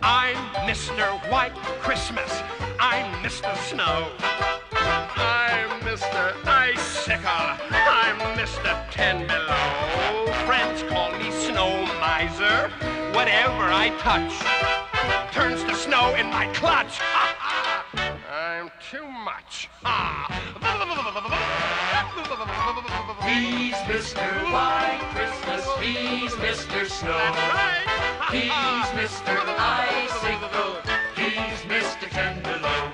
I'm Mr. White Christmas. I'm Mr. Snow. I'm Mr. Icicle. I'm Mr. Ten Below. Friends call me Snow Miser. Whatever I touch turns to snow in my clutch. I'm too much. Ah. He's Mr. White Christmas. He's Mr. Snow. He's Mr. Icicle. He's Mr. Ten Below.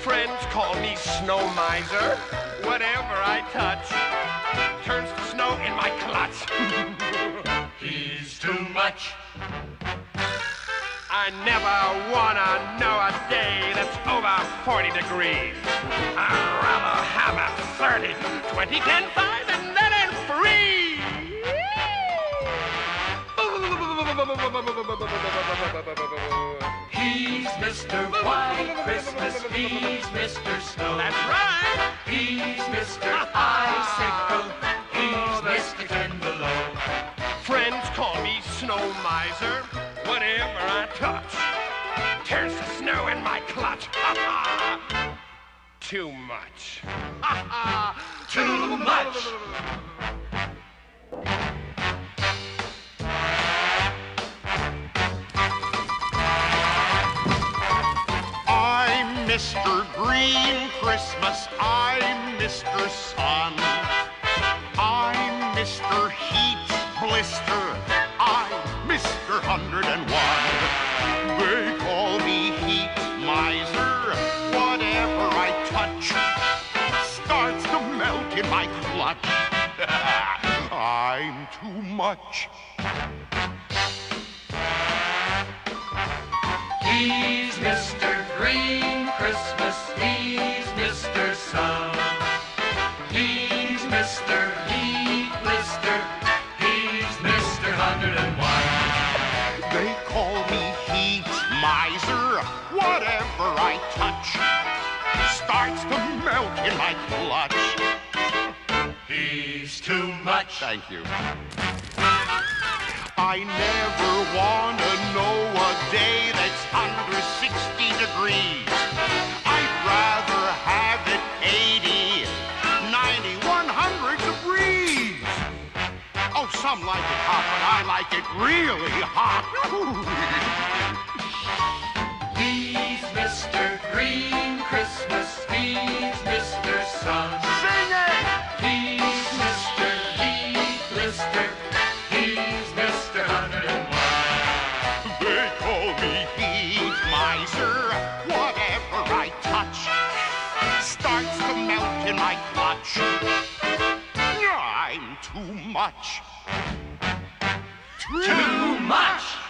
Friends call me Snow Miser. Whatever I touch turns to snow in my clutch. He's too much. I never wanna know a day that's over 40 degrees. I'd rather have a 30, 20, 10, 5, He's Mr. White Christmas. He's Mr. Snow. That's right. He's Mr. Icicle. He's Mr. Ten Below. Friends call me Snow Miser. Whatever I touch turns to snow in my clutch. Too much. Too much. Green Christmas. I'm Mr. Sun. I'm Mr. Heat Blister. I'm Mr. 101. They call me Heat Miser. Whatever I touch starts to melt in my clutch. I'm too much. He's starts to melt in my clutch. He's too much. Thank you. I never want to know a day that's under 60 degrees. I'd rather have it 80, 90, 100 degrees. Oh, some like it hot, but I like it really hot. Heat Miser. Whatever I touch starts to melt in my clutch. I'm too much. Too much.